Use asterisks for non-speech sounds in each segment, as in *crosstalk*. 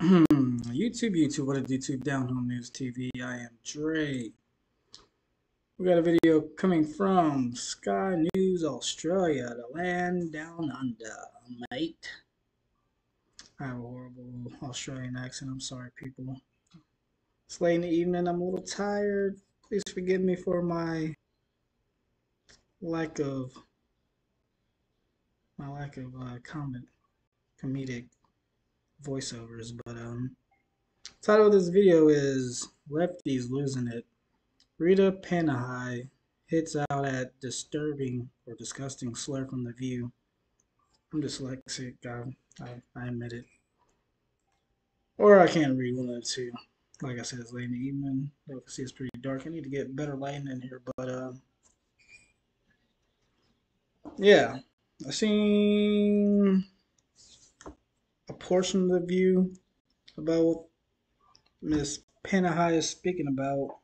YouTube, YouTube, what is YouTube Down Home News TV? I am Dre. We got a video coming from Sky News Australia, the land down under, mate. I have a horrible Australian accent. I'm sorry, people. It's late in the evening. I'm a little tired. Please forgive me for my lack of my lack of uh, comment, comedic voiceovers. But um, title of this video is "Lefties Losing It." Rita Panahi hits out at disturbing or disgusting slur from the View. I'm dyslexic. I, I, I admit it. Or I can't read one of the two. Like I said, it's late in the evening. You can see it's pretty dark. I need to get better lighting in here, but uh, yeah, I seen portion of the view about what Miss Panahi is speaking about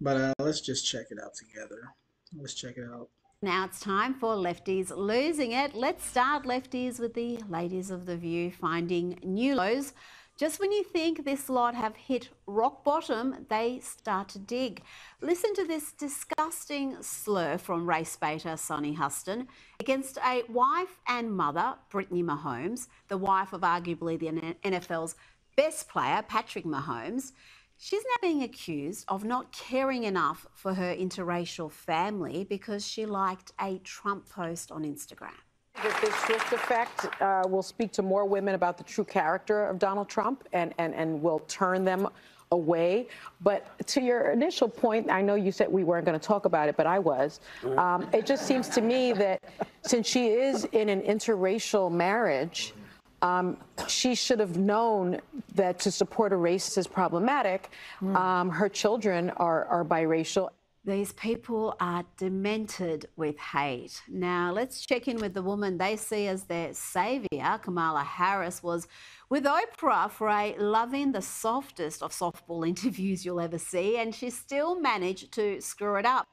but uh, let's just check it out together. Let's check it out. Now it's time for Lefties Losing It. Let's start, Lefties, with the ladies of The View finding new lows. Just when you think this lot have hit rock bottom, they start to dig. Listen to this disgusting slur from race baiter Sunny Hostin against a wife and mother, Brittany Mahomes, the wife of arguably the NFL's best player, Patrick Mahomes. She's now being accused of not caring enough for her interracial family because she liked a Trump post on Instagram. That this shift effect uh, will speak to more women about the true character of Donald Trump and, and, and will turn them away. But to your initial point, I know you said we weren't going to talk about it, but I was. Um, it just seems to me that since she is in an interracial marriage, um, she should have known that to support a race is problematic. Mm. Um, her children are, are biracial. These people are demented with hate. Now, let's check in with the woman they see as their saviour. Kamala Harris was with Oprah for a loving the softest of softball *laughs* interviews you'll ever see, and she still managed to screw it up.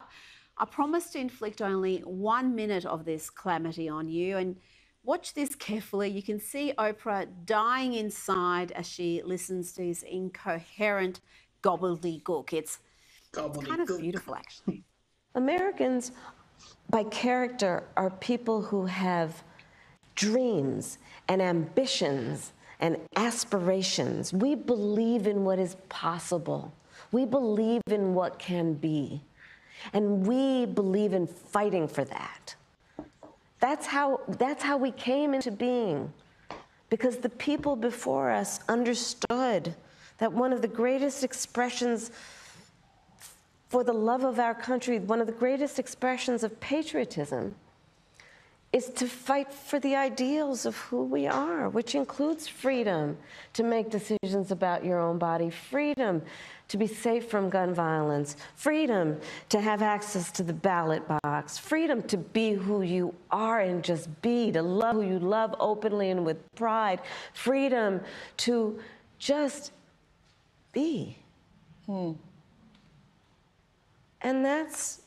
I promise to inflict only one minute of this calamity on you, and Watch this carefully. You can see Oprah dying inside as she listens to his incoherent gobbledygook. It's, it's kind of beautiful, actually. Americans, by character, are people who have dreams and ambitions and aspirations. We believe in what is possible. We believe in what can be. And we believe in fighting for that. That's how, that's how we came into being. Because the people before us understood that one of the greatest expressions for the love of our country, one of the greatest expressions of patriotism, is to fight for the ideals of who we are, which includes freedom to make decisions about your own body, freedom to be safe from gun violence, freedom to have access to the ballot box, freedom to be who you are and just be, to love who you love openly and with pride, freedom to just be. Hmm. And that's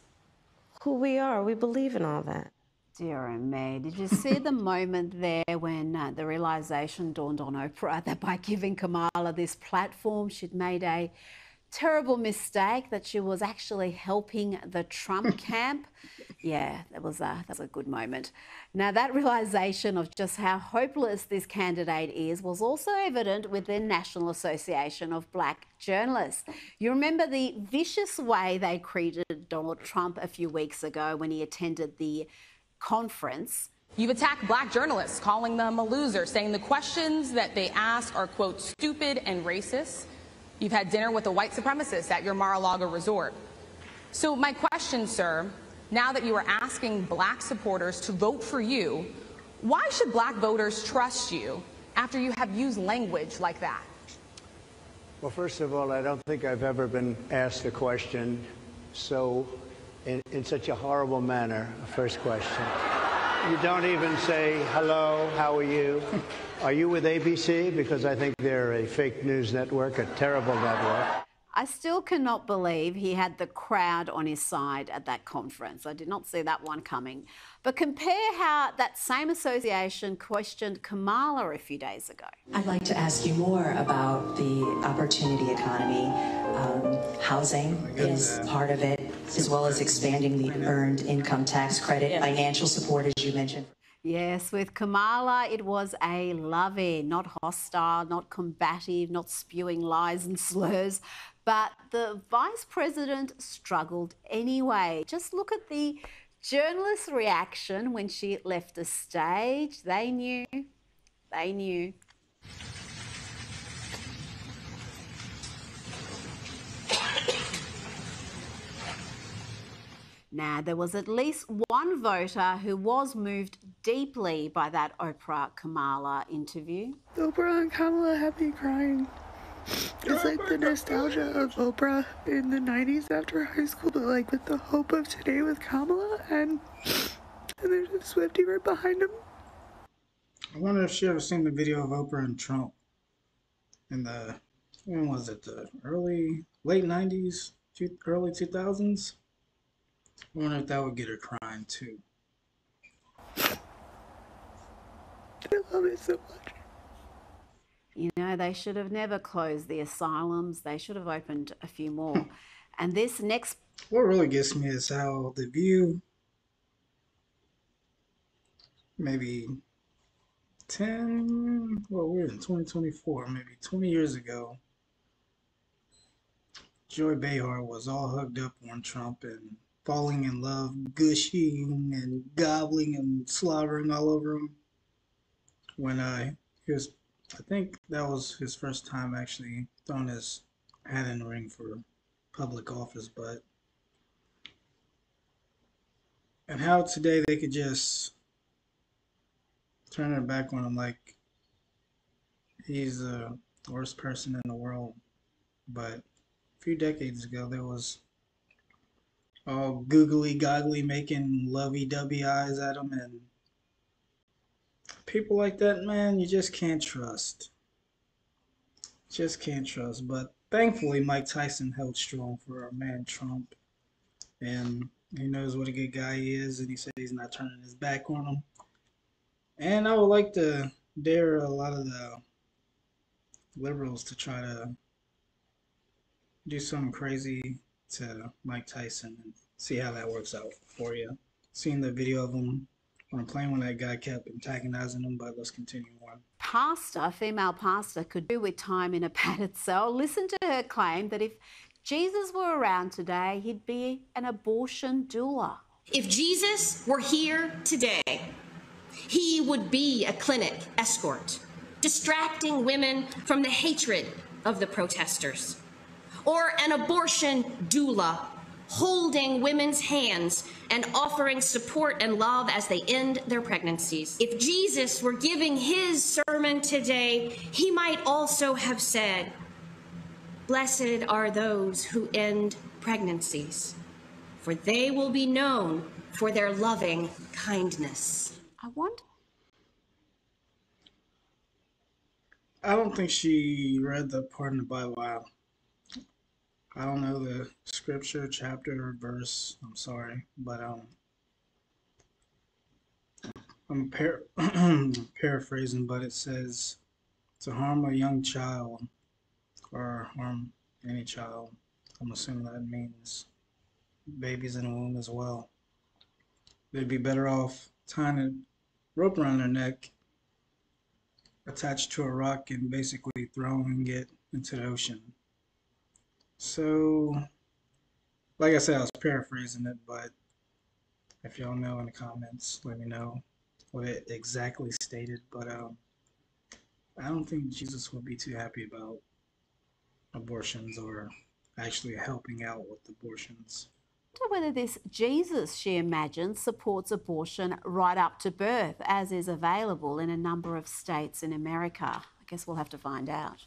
who we are. We believe in all that. Dear me, did you see the *laughs* moment there when uh, the realization dawned on Oprah *laughs* that by giving Kamala this platform, she'd made a terrible mistake that she was actually helping the Trump *laughs* camp? Yeah, that was a, that was a good moment. Now, that realization of just how hopeless this candidate is was also evident with the National Association of Black Journalists. You remember the vicious way they treated Donald Trump a few weeks ago when he attended the conference. You've attacked black journalists, calling them a loser, saying the questions that they ask are, quote, stupid and racist. You've had dinner with a white supremacist at your Mar-a-Lago resort. So my question, sir, now that you are asking black supporters to vote for you, why should black voters trust you after you have used language like that? Well, first of all, I don't think I've ever been asked a question so in, in such a horrible manner, first question. You don't even say, hello, how are you? Are you with ABC? Because I think they're a fake news network, a terrible network. I still cannot believe he had the crowd on his side at that conference. I did not see that one coming. But compare how that same association questioned Kamala a few days ago. I'd like to ask you more about the opportunity economy. Um, housing is part of it, as well as expanding the earned income tax credit, financial support, as you mentioned. Yes, with Kamala, it was a loving, not hostile, not combative, not spewing lies and *laughs* slurs. But the vice president struggled anyway. Just look at the journalist's reaction when she left the stage. They knew, they knew. *coughs* Now, there was at least one voter who was moved deeply by that Oprah Kamala interview. Oprah and Kamala have me crying. It's like the nostalgia of Oprah in the 90s after high school, but like with the hope of today with Kamala, and, and there's a Swifty right behind him. I wonder if she ever seen the video of Oprah and Trump in the, when was it, the early, late 90s, early 2000s? I wonder if that would get her crying too. I love it so much. You know, they should have never closed the asylums. They should have opened a few more. and this next. What really gets me is how the view, maybe 10, well, we're in 2024, maybe 20 years ago, Joy Behar was all hugged up on Trump and falling in love, gushing and gobbling and slobbering all over him. When uh, he was, I think that was his first time actually throwing his hat in the ring for public office, but and how today they could just turn their back on him like he's the worst person in the world. But a few decades ago, there was all googly goggly making lovey dovey eyes at him and people like that man you just can't trust. Just can't trust. But thankfully mike tyson held strong for our man trump. And he knows what a good guy he is and he said he's not turning his back on him. And i would like to dare a lot of the liberals to try to do something crazy to Mike Tyson and see how that works out for you. Seeing the video of him on a plane when that guy kept antagonizing him, but let's continue on. Pastor, female pastor, could do with time in a *laughs* padded cell. Listen to her claim that if Jesus were around today, he'd be an abortion doula. If Jesus were here today, he would be a clinic escort, distracting women from the hatred of the protesters or an abortion doula holding women's hands and offering support and love as they end their pregnancies. If Jesus were giving his sermon today, he might also have said, Blessed are those who end pregnancies, for they will be known for their loving kindness. I wonder. I don't think she read the part in the Bible out. I don't know the scripture, chapter, or verse. I'm sorry, but um, I'm par- *clears throat* paraphrasing, but it says to harm a young child or harm any child. I'm assuming that means babies in the womb as well. They'd be better off tying a rope around their neck, attached to a rock, and basically throwing it into the ocean so, like I said, I was paraphrasing it, but if y'all know in the comments, let me know what it exactly stated. But um, I don't think Jesus would be too happy about abortions or actually helping out with abortions. Whether this Jesus she imagines supports abortion right up to birth, as is available in a number of states in America. I guess we'll have to find out.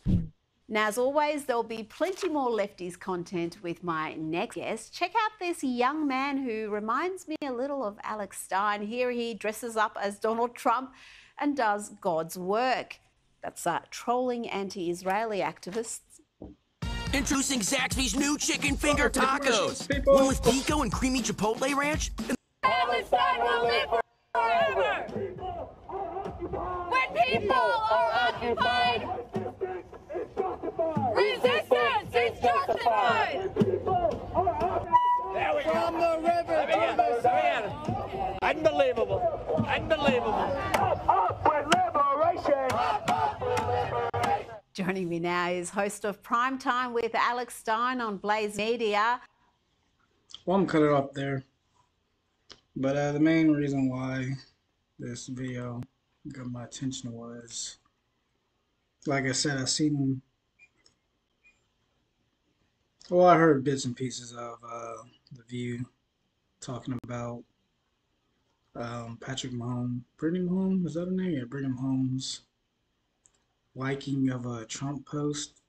Now, as always, there'll be plenty more lefties content with my next guest. Check out this young man who reminds me a little of Alex Stein. Here he dresses up as Donald Trump and does God's work. That's uh, trolling anti Israeli activists. Introducing Zaxby's new chicken finger tacos. One with pico and creamy chipotle ranch. And Palestine will live forever. When people justified. There we From the river to the sea. Unbelievable. Unbelievable. Up with liberation. Joining me now is host of Prime Time with Alex Stein on Blaze Media. Well, I'm cut it up there. But uh, the main reason why this video got my attention was, like I said, I seen, well, I heard bits and pieces of uh, The View talking about um, Patrick Mahomes, Brittany Mahomes, is that her name? Yeah, Brittany Mahomes liking of a Trump post.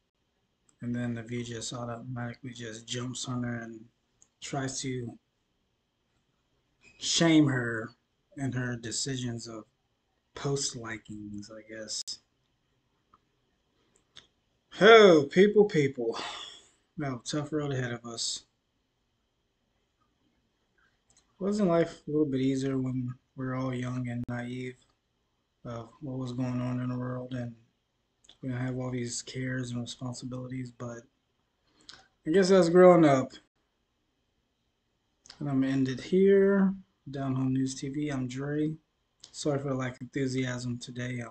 And then The View just automatically just jumps on her and tries to shame her in her decisions of post likings, I guess. Oh, people, people. Tough road ahead of us. Wasn't life a little bit easier when we were all young and naive of what was going on in the world and we don't have all these cares and responsibilities, but I guess that's growing up, and I'm gonna end it here. Down Home News TV. I'm Dre. Sorry for the lack of enthusiasm today. I'm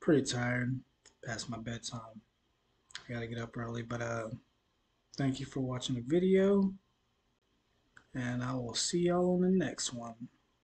pretty tired. Past my bedtime. I gotta get up early, but uh, thank you for watching the video, and I will see y'all on the next one.